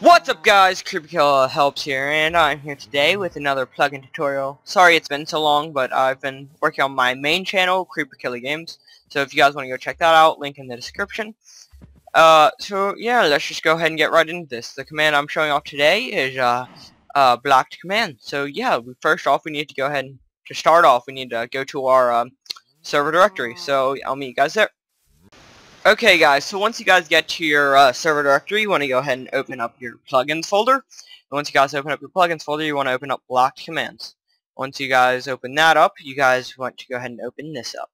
What's up guys, Kila Helps here, and I'm here today with another plugin tutorial. Sorry it's been so long, but I've been working on my main channel, CreeperKilaGames, so if you guys want to go check that out, link in the description. Uh, so yeah, let's just go ahead and get right into this. The command I'm showing off today is, uh, blocked command. So yeah, first off we need to go ahead and, to start off, we need to go to our, um, server directory, so I'll meet you guys there. Okay guys, so once you guys get to your uh, server directory, you want to go ahead and open up your plugins folder. And once you guys open up your plugins folder, you want to open up blocked commands. Once you guys open that up, you guys want to go ahead and open this up.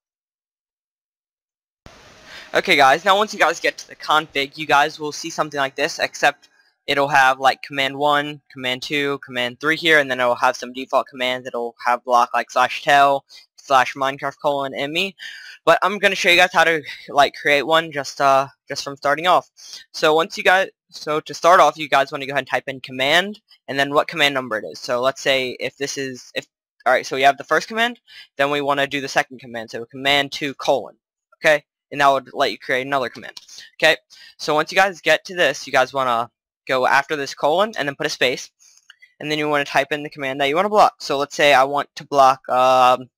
Okay guys, now once you guys get to the config, you guys will see something like this, except it'll have like command 1, command 2, command 3 here, and then it'll have some default commands. It'll have block like slash tell, slash minecraft colon me. But I'm gonna show you guys how to like create one just uh just from starting off. So once you guys so to start off you guys want to go ahead and type in command and then what command number it is. So let's say if this is if alright so we have the first command then we want to do the second command so command 2 colon okay and that would let you create another command okay so once you guys get to this you guys want to go after this colon and then put a space and then you want to type in the command that you want to block so let's say I want to block um,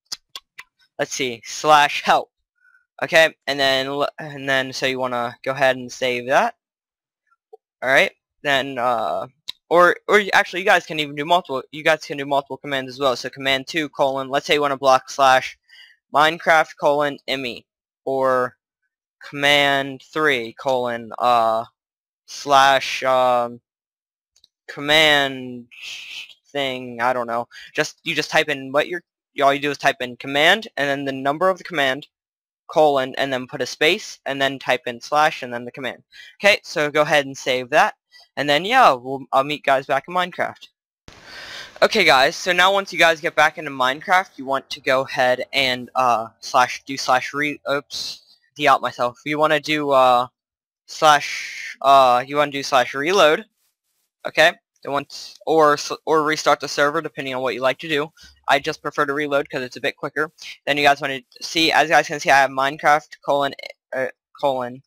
let's see slash help. Okay and then and then so you want to go ahead and save that. Alright then uh or or actually you guys can even do multiple you guys can do multiple commands as well. So command 2 colon let's say you want to block slash minecraft colon me or command 3 colon uh slash um command thing I don't know. Just you just type in what you're all you do is type in command and then the number of the command colon and then put a space and then type in slash and then the command. Okay, so go ahead and save that and then yeah, we'll, I'll meet guys back in Minecraft. Okay guys, so now once you guys get back into Minecraft, you want to go ahead and uh, slash do slash re oops, de out myself. You want to do uh, slash uh, you want to do slash reload. Okay, once or or restart the server depending on what you like to do. I just prefer to reload because it's a bit quicker. Then you guys want to see, as you guys can see, I have Minecraft colon uh, colon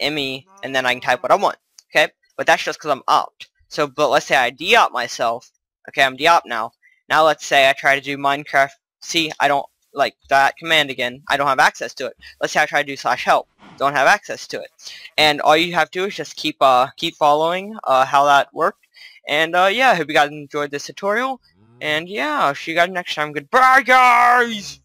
me, and then I can type what I want. Okay, but that's just because I'm opt. So, but let's say I de-opt myself. Okay, I'm de-opt now. Now let's say I try to do Minecraft. See, I don't like that command again. I don't have access to it. Let's say I try to do slash help. Don't have access to it. And all you have to do is just keep uh keep following uh how that worked and uh, yeah, I hope you guys enjoyed this tutorial. And yeah, I'll see you guys next time. Goodbye, guys!